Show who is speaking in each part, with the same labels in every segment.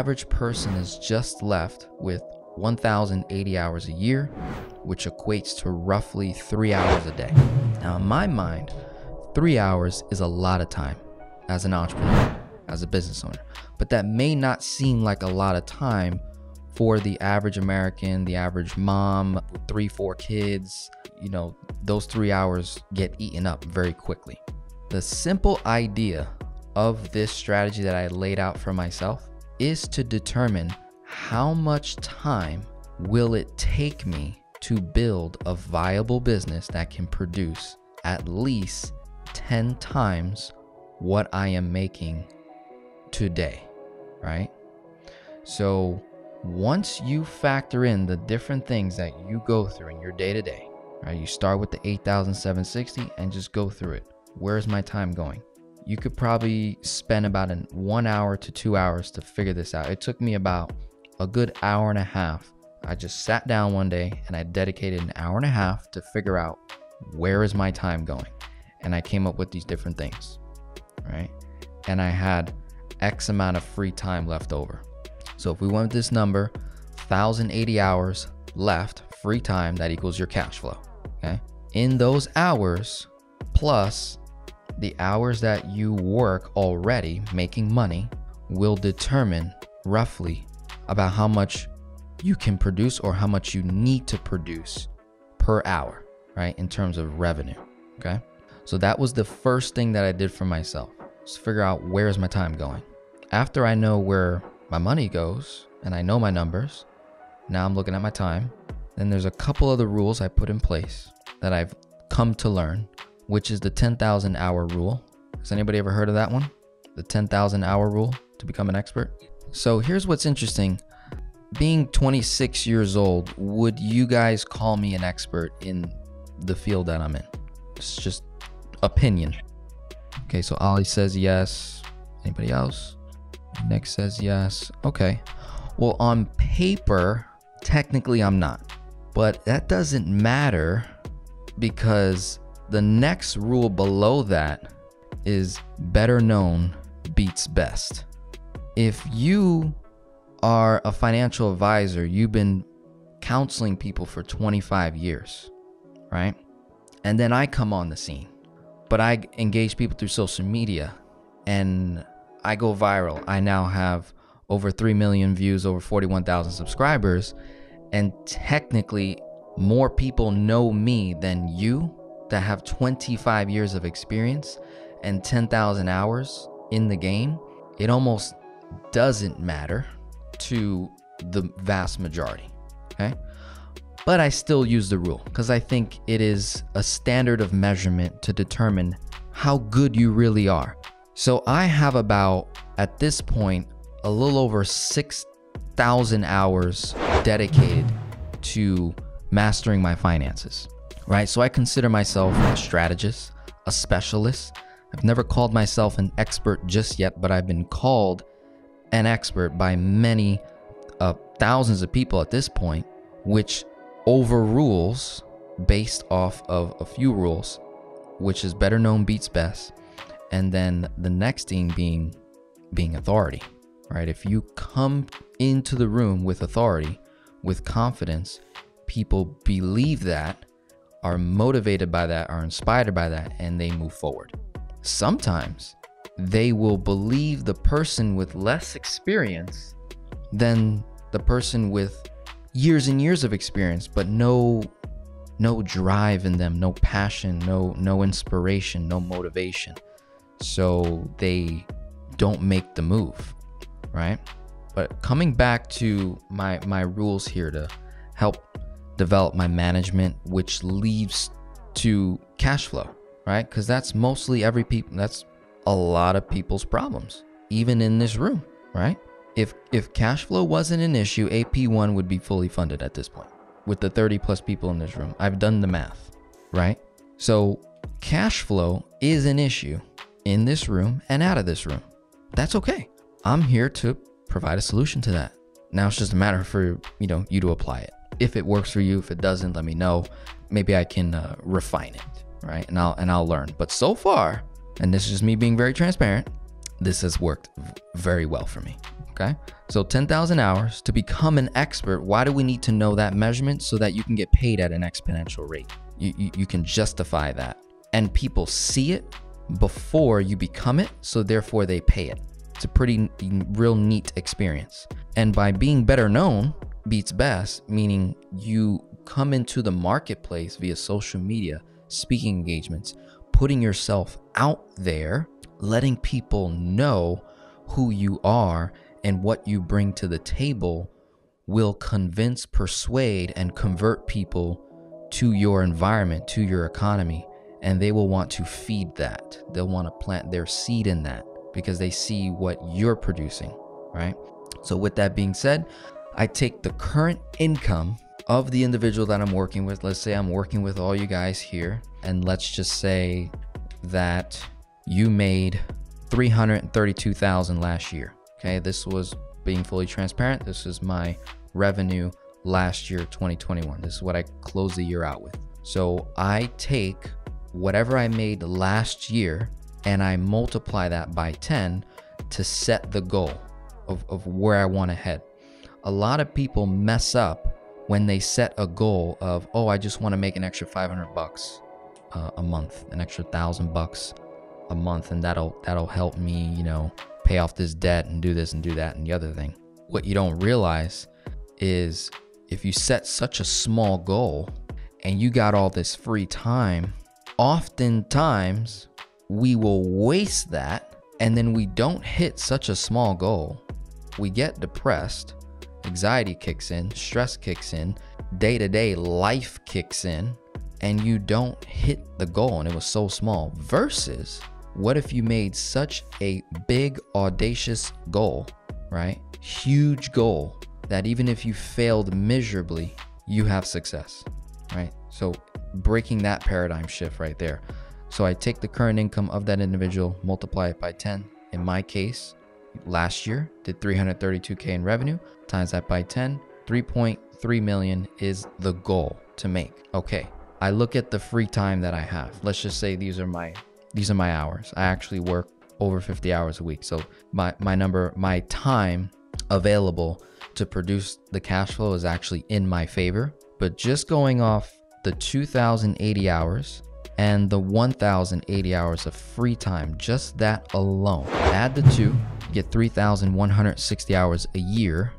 Speaker 1: average person is just left with 1,080 hours a year, which equates to roughly three hours a day. Now, in my mind, three hours is a lot of time as an entrepreneur, as a business owner, but that may not seem like a lot of time for the average American, the average mom three, four kids. You know, those three hours get eaten up very quickly. The simple idea of this strategy that I laid out for myself is to determine how much time will it take me to build a viable business that can produce at least 10 times what I am making today, right? So once you factor in the different things that you go through in your day to day, right? You start with the 8,760 and just go through it. Where's my time going? You could probably spend about an one hour to two hours to figure this out. It took me about a good hour and a half. I just sat down one day and I dedicated an hour and a half to figure out where is my time going. And I came up with these different things, right? And I had X amount of free time left over. So if we went with this number, 1,080 hours left, free time, that equals your cash flow. Okay. In those hours, plus the hours that you work already making money, will determine roughly about how much you can produce or how much you need to produce per hour, right? In terms of revenue. Okay. So that was the first thing that I did for myself. Is figure out where's my time going. After I know where my money goes and I know my numbers, now I'm looking at my time. Then there's a couple other rules I put in place that I've come to learn, which is the 10,000 hour rule. Has anybody ever heard of that one? The 10,000 hour rule to become an expert? So here's what's interesting. Being 26 years old, would you guys call me an expert in the field that I'm in? It's just opinion. Okay, so Ali says yes. Anybody else? Nick says yes. Okay. Well, on paper, technically I'm not. But that doesn't matter because the next rule below that is better known beats best. If you are a financial advisor, you've been counseling people for 25 years, right? And then I come on the scene, but I engage people through social media and I go viral. I now have over 3 million views, over 41,000 subscribers, and technically more people know me than you that have 25 years of experience and 10,000 hours in the game. It almost doesn't matter to the vast majority. Okay. But I still use the rule because I think it is a standard of measurement to determine how good you really are. So I have about, at this point, a little over 6,000 hours dedicated to mastering my finances, right? So I consider myself a strategist, a specialist. I've never called myself an expert just yet, but I've been called an expert by many uh, thousands of people at this point, which overrules based off of a few rules, which is better known beats best and then the next thing being being authority right if you come into the room with authority with confidence people believe that are motivated by that are inspired by that and they move forward sometimes they will believe the person with less experience than the person with years and years of experience but no no drive in them no passion no no inspiration no motivation so they don't make the move, right? But coming back to my my rules here to help develop my management, which leads to cash flow, right? Because that's mostly every people. That's a lot of people's problems, even in this room, right? If if cash flow wasn't an issue, AP1 would be fully funded at this point with the 30 plus people in this room. I've done the math, right? So cash flow is an issue in this room and out of this room. That's okay. I'm here to provide a solution to that. Now it's just a matter for, you know, you to apply it. If it works for you, if it doesn't, let me know. Maybe I can uh, refine it, right? And I'll and I'll learn. But so far, and this is just me being very transparent, this has worked very well for me. Okay. So 10,000 hours to become an expert. Why do we need to know that measurement? So that you can get paid at an exponential rate. You, you, you can justify that. And people see it before you become it. So therefore they pay it. It's a pretty real neat experience. And by being better known beats best, meaning you come into the marketplace via social media, speaking engagements, putting yourself out there, letting people know who you are and what you bring to the table will convince, persuade, and convert people to your environment, to your economy. And they will want to feed that. They'll want to plant their seed in that because they see what you're producing, right? So, with that being said, I take the current income of the individual that I'm working with. Let's say I'm working with all you guys here, and let's just say that you made 332,000 last year. Okay, this was being fully transparent. This is my revenue last year, 2021. This is what I closed the year out with. So I take whatever I made last year and I multiply that by 10 to set the goal of, of where I want to head. A lot of people mess up when they set a goal of, oh, I just want to make an extra 500 bucks uh, a month, an extra thousand bucks a month, and that'll that'll help me, you know, pay off this debt and do this and do that and the other thing. What you don't realize is if you set such a small goal and you got all this free time, oftentimes we will waste that and then we don't hit such a small goal. We get depressed, anxiety kicks in, stress kicks in, day to day life kicks in, and you don't hit the goal and it was so small. Versus what if you made such a big, audacious goal, right? Huge goal that even if you failed miserably, you have success, right? So breaking that paradigm shift right there. So I take the current income of that individual, multiply it by 10. In my case, last year did 332k in revenue, times that by 10, 3.3 million is the goal to make. Okay. I look at the free time that I have. Let's just say these are my these are my hours. I actually work over 50 hours a week. So my, my number, my time available to produce the cash flow is actually in my favor. But just going off the 2,080 hours and the 1,080 hours of free time, just that alone, add the two, get 3,160 hours a year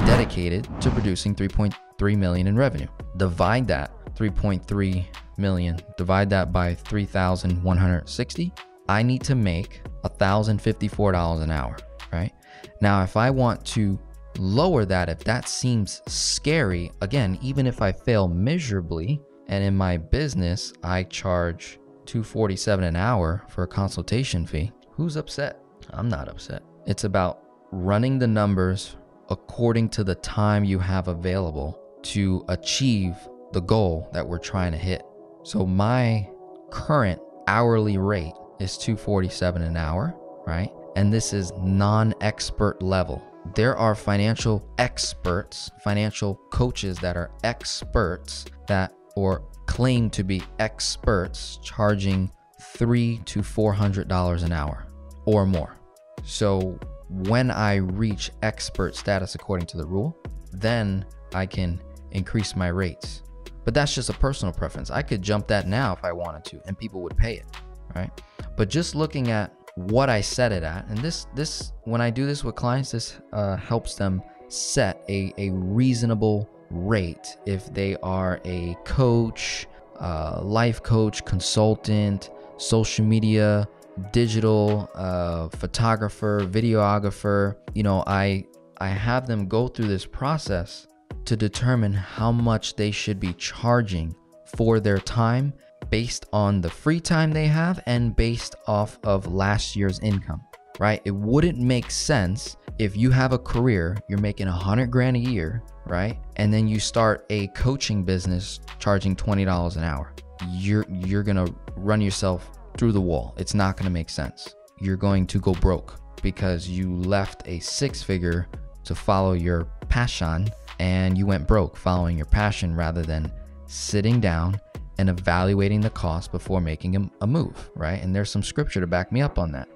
Speaker 1: dedicated to producing 3.3 million in revenue. Divide that 3.3 million, divide that by 3,160, I need to make $1,054 an hour, right? Now, if I want to lower that, if that seems scary, again, even if I fail miserably, and in my business, I charge 247 an hour for a consultation fee, who's upset? I'm not upset. It's about running the numbers according to the time you have available to achieve the goal that we're trying to hit. So my current hourly rate is 247 an hour, right? And this is non-expert level. There are financial experts, financial coaches that are experts that or claim to be experts charging 3 to 400 dollars an hour or more. So when I reach expert status according to the rule, then I can increase my rates. But that's just a personal preference. I could jump that now if I wanted to, and people would pay it, right? But just looking at what I set it at, and this this when I do this with clients, this uh, helps them set a a reasonable rate if they are a coach, uh, life coach, consultant, social media, digital uh, photographer, videographer. You know, I I have them go through this process to determine how much they should be charging for their time based on the free time they have and based off of last year's income, right? It wouldn't make sense if you have a career, you're making a hundred grand a year, right? And then you start a coaching business charging $20 an hour. You're you're gonna run yourself through the wall. It's not gonna make sense. You're going to go broke because you left a six figure to follow your passion and you went broke following your passion rather than sitting down and evaluating the cost before making a move, right? And there's some scripture to back me up on that.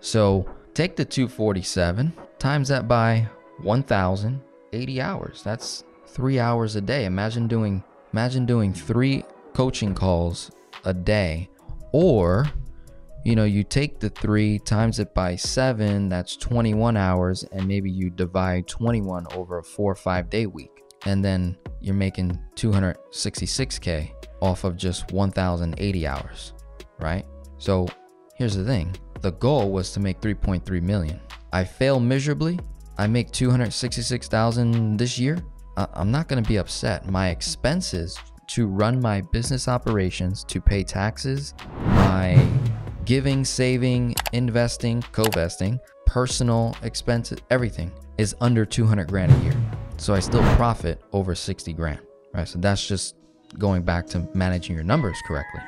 Speaker 1: So take the 247 times that by 1,080 hours. That's three hours a day. Imagine doing imagine doing three coaching calls a day, or you know, you take the three times it by seven, that's 21 hours, and maybe you divide 21 over a four or five day week. And then you're making 266K off of just 1,080 hours, right? So here's the thing the goal was to make 3.3 million. I fail miserably. I make 266,000 this year. I- I'm not going to be upset. My expenses to run my business operations, to pay taxes, my giving, saving, investing, co-vesting, personal expenses, everything is under 200 grand a year. So I still profit over 60 grand, right? So that's just going back to managing your numbers correctly.